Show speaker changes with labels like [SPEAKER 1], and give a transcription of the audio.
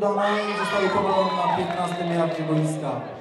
[SPEAKER 1] udana i zostaje powalony na 15 jardzie boiska.